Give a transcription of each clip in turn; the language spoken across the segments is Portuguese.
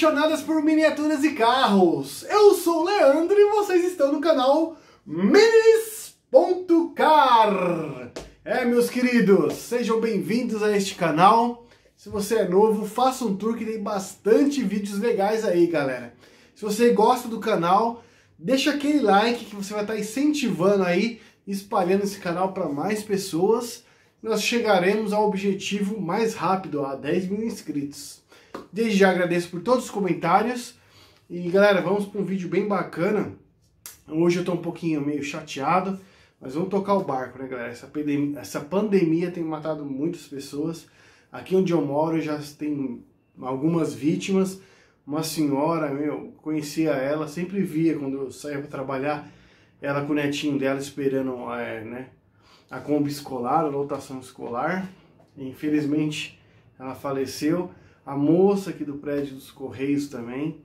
apaixonadas por miniaturas e carros! Eu sou o Leandro e vocês estão no canal Minis.car. É, meus queridos, sejam bem-vindos a este canal. Se você é novo, faça um tour que tem bastante vídeos legais aí, galera. Se você gosta do canal, deixa aquele like que você vai estar incentivando aí, espalhando esse canal para mais pessoas. Nós chegaremos ao objetivo mais rápido, a 10 mil inscritos. Desde já agradeço por todos os comentários. E galera, vamos para um vídeo bem bacana. Hoje eu estou um pouquinho meio chateado, mas vamos tocar o barco, né, galera? Essa pandemia, essa pandemia tem matado muitas pessoas. Aqui onde eu moro já tem algumas vítimas. Uma senhora, meu, conhecia ela, sempre via quando eu saía para trabalhar, ela com o netinho dela esperando é, né, a Kombi escolar, a lotação escolar. Infelizmente ela faleceu a moça aqui do prédio dos Correios também,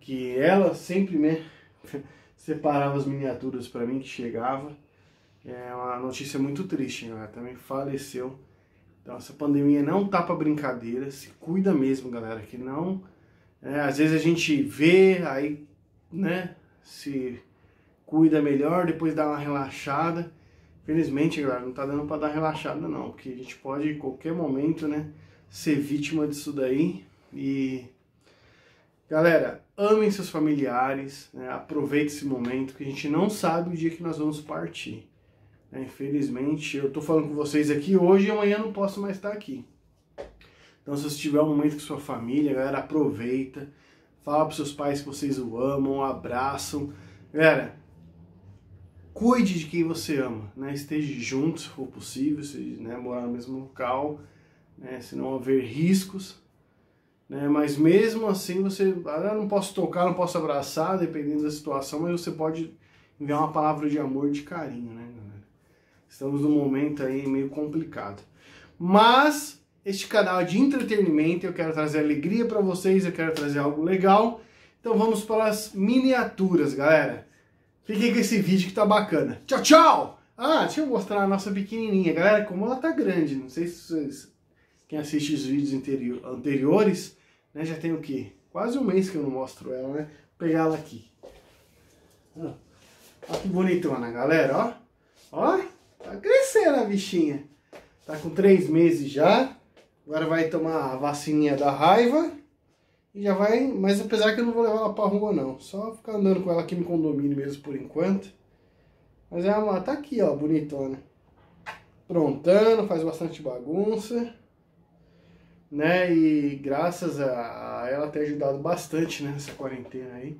que ela sempre né, separava as miniaturas para mim que chegava. É uma notícia muito triste, ela também faleceu. Então essa pandemia não tá para brincadeira, se cuida mesmo, galera, que não... É, às vezes a gente vê, aí, né, se cuida melhor, depois dá uma relaxada. Felizmente, galera, não tá dando para dar relaxada não, porque a gente pode, em qualquer momento, né, ser vítima disso daí. E galera, amem seus familiares, né? aproveite esse momento que a gente não sabe o dia que nós vamos partir. Né? Infelizmente, eu tô falando com vocês aqui hoje e amanhã não posso mais estar aqui. Então, se você tiver um momento com sua família, galera, aproveita. Fala para seus pais que vocês o amam, abraçam. Galera, cuide de quem você ama, né? Esteja junto, se for possível, se né, morar no mesmo local né, se não houver riscos. Né, mas mesmo assim você, ah, não posso tocar, não posso abraçar, dependendo da situação, mas você pode enviar uma palavra de amor, de carinho, né, galera? Estamos num momento aí meio complicado. Mas este canal é de entretenimento, eu quero trazer alegria para vocês, eu quero trazer algo legal. Então vamos para as miniaturas, galera. Fiquem com esse vídeo que tá bacana. Tchau, tchau! Ah, deixa eu mostrar a nossa pequenininha. Galera, como ela tá grande, não sei se vocês quem assiste os vídeos anteriores, né, já tem o quê? Quase um mês que eu não mostro ela, né? Vou pegar ela aqui. Olha que bonitona, galera, ó. Ó, tá crescendo a bichinha. Tá com três meses já. Agora vai tomar a vacininha da raiva. E já vai, mas apesar que eu não vou levar ela pra rua não. Só ficar andando com ela aqui no condomínio mesmo por enquanto. Mas ela tá aqui, ó, bonitona. Prontando, faz bastante bagunça né? E graças a, ela ter ajudado bastante nessa quarentena aí,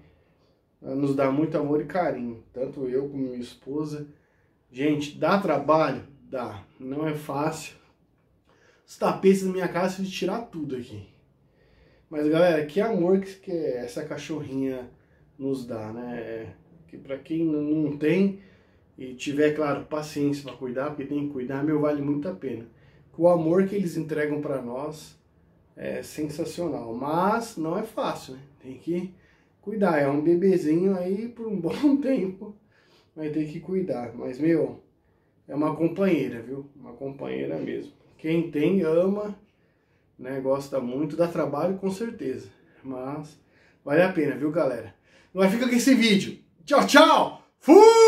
ela nos dá muito amor e carinho, tanto eu como minha esposa. Gente, dá trabalho? Dá, não é fácil. Os tapetes da minha casa de tirar tudo aqui. Mas galera, que amor que, que essa cachorrinha nos dá, né? Que para quem não tem e tiver, claro, paciência para cuidar, porque tem que cuidar, meu vale muito a pena. O amor que eles entregam para nós é sensacional. Mas não é fácil, né? Tem que cuidar. É um bebezinho aí por um bom tempo. Vai ter que cuidar. Mas, meu, é uma companheira, viu? Uma companheira mesmo. Quem tem, ama, né? Gosta muito, dá trabalho com certeza. Mas vale a pena, viu, galera? Mas fica com esse vídeo. Tchau, tchau! Fui!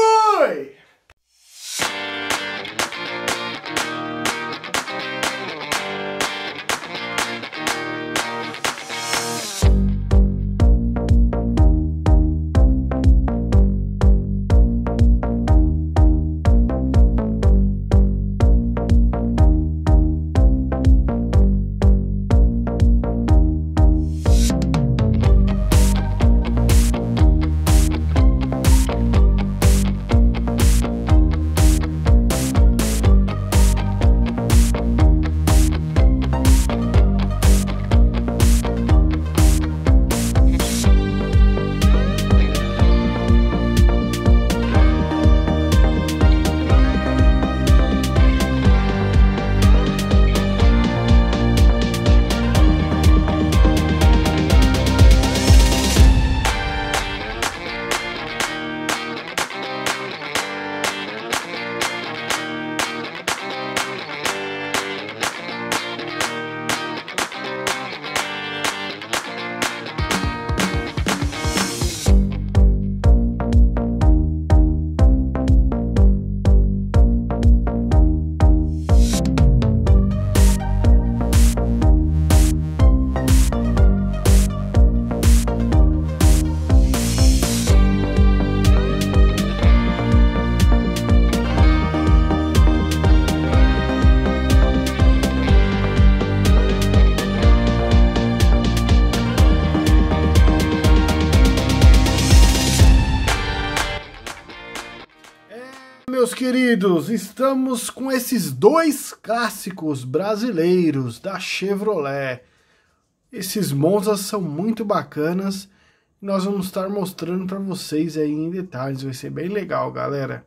Queridos, estamos com esses dois clássicos brasileiros da Chevrolet. Esses Monzas são muito bacanas nós vamos estar mostrando para vocês aí em detalhes. Vai ser bem legal, galera.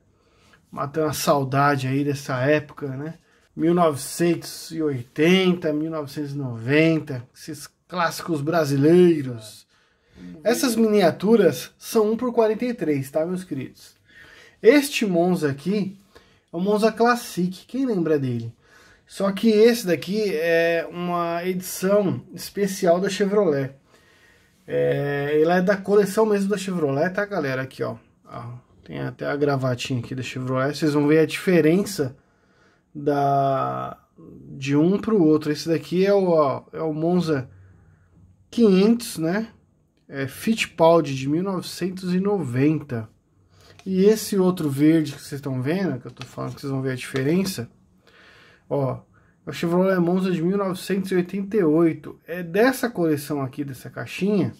Matando a saudade aí dessa época, né? 1980, 1990, esses clássicos brasileiros. Essas miniaturas são 1 por 43, tá, meus queridos? Este Monza aqui o Monza Classic, quem lembra dele? Só que esse daqui é uma edição especial da Chevrolet. É, ele é da coleção mesmo da Chevrolet, tá galera? Aqui ó, tem até a gravatinha aqui da Chevrolet. Vocês vão ver a diferença da de um para o outro. Esse daqui é o, ó, é o Monza 500, né? É Fittipaldi de 1990. E esse outro verde que vocês estão vendo, que eu tô falando que vocês vão ver a diferença, ó, é o Chevrolet Monza de 1988. É dessa coleção aqui, dessa caixinha,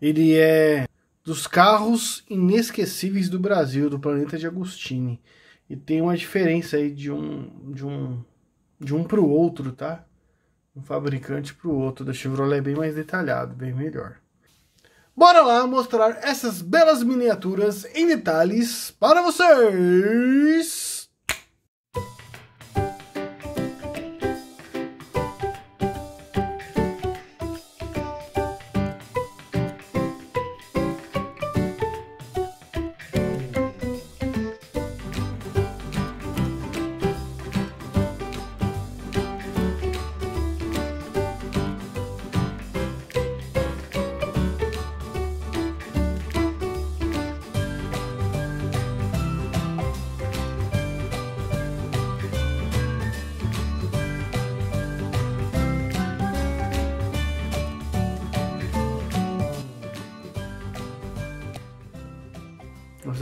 ele é dos carros inesquecíveis do Brasil, do planeta de Agostini. E tem uma diferença aí de um de um de um para o outro, tá? Um fabricante para o outro da Chevrolet é bem mais detalhado, bem melhor. Bora lá mostrar essas belas miniaturas em detalhes para vocês!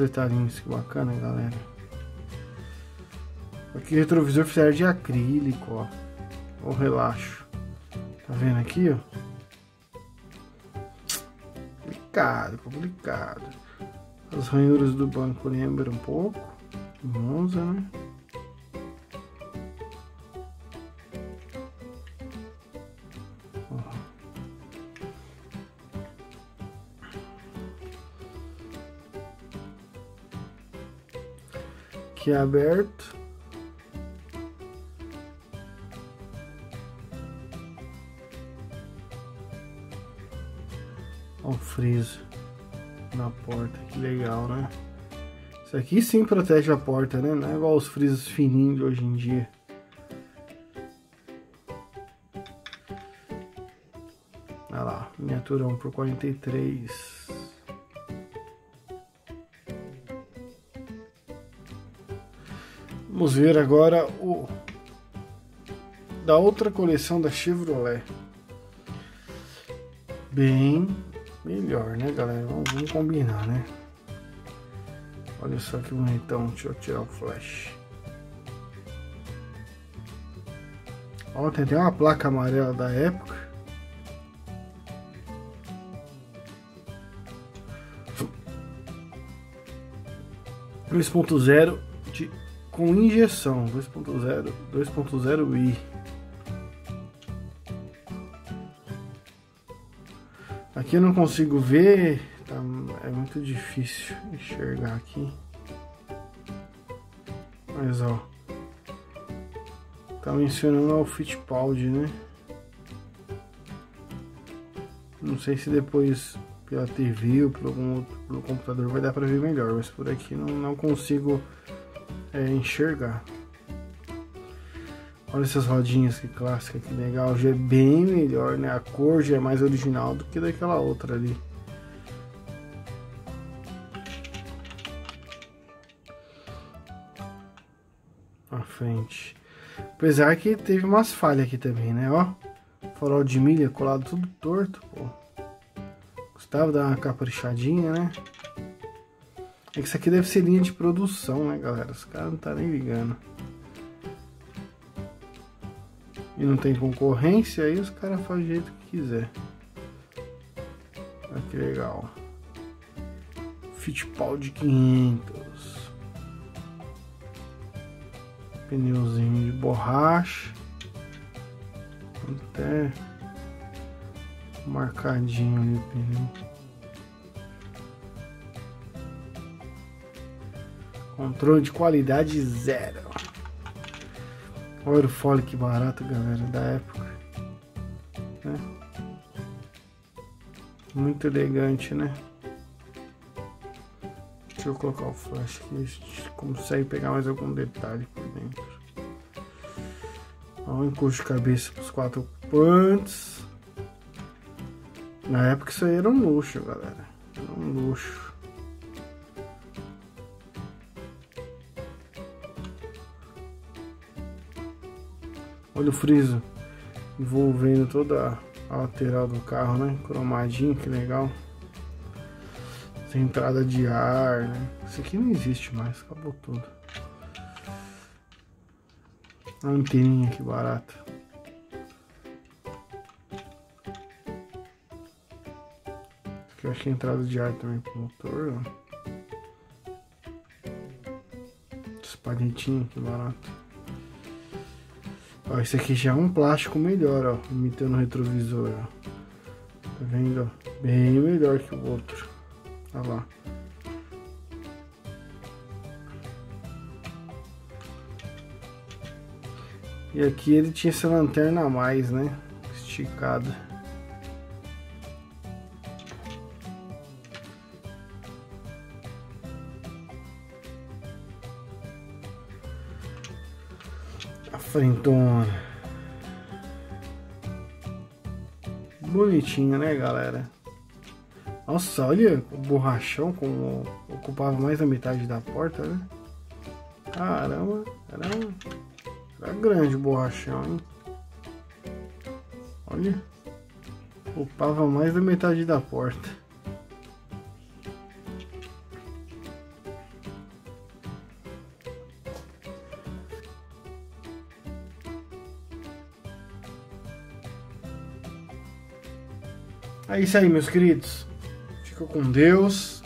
Detalhinhos que bacana, galera. Aqui retrovisor fizeram de acrílico, ó. O relaxo. Tá vendo aqui, ó? Complicado, complicado. As ranhuras do banco lembram um pouco. Monza, né? Aqui é aberto. O friso na porta, que legal, né? Isso aqui sim protege a porta, né? Não é igual os frisos fininhos de hoje em dia. Olha lá, miniatura 1 por 43 Vamos ver agora o da outra coleção da Chevrolet. Bem melhor, né, galera? Vamos, vamos combinar, né? Olha só que bonitão. Deixa eu tirar o flash. Ó, tem até uma placa amarela da época. Dois ponto zero com injeção 2.0 2.0i aqui eu não consigo ver tá, é muito difícil enxergar aqui. Mas ó tá mencionando o Fittipaldi né? Não sei se depois pela TV ou pelo computador vai dar para ver melhor mas por aqui não, não consigo é, enxergar. Olha essas rodinhas que clássica, que legal. Já é bem melhor, né? A cor já é mais original do que daquela outra ali. A frente. Apesar que teve umas falhas aqui também, né? Ó, farol de milha colado tudo torto, pô. Gostava de dar uma caprichadinha, né? É que isso aqui deve ser linha de produção, né, galera? Os caras não tá nem ligando. E não tem concorrência, aí os caras fazem o jeito que quiser. Olha que legal. Fittipaldi 500. Pneuzinho de borracha. Até marcadinho ali o pneu. Controle de qualidade zero. Olha o fole que barato, galera, da época. Né? Muito elegante, né? Deixa eu colocar o flash aqui, a gente consegue pegar mais algum detalhe por dentro. Ó, um encosto de cabeça para os quatro ocupantes. Na época isso aí era um luxo, galera. Era um luxo. Olha o friso envolvendo toda a lateral do carro, né? Cromadinho, que legal. Entrada de ar, né? Isso aqui não existe mais, acabou tudo. A anteninha que barata. Aqui eu acho que é entrada de ar também pro motor, ó. Espadinha que barato. Ó, esse aqui já é um plástico melhor, ó. Imitando o retrovisor, ó. Tá vendo, ó? Bem melhor que o outro. Olha lá. E aqui ele tinha essa lanterna a mais, né? Esticada. Frentona. Bonitinho, né, galera? Nossa, olha o borrachão como ocupava mais da metade da porta, né? Caramba, era, era grande o borrachão, hein? Olha, ocupava mais da metade da porta. É isso aí, meus queridos. Fica com Deus.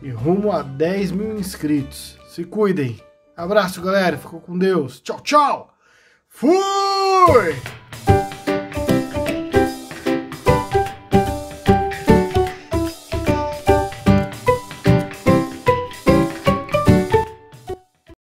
E rumo a 10 mil inscritos. Se cuidem. Abraço, galera. Ficou com Deus. Tchau, tchau. Fui!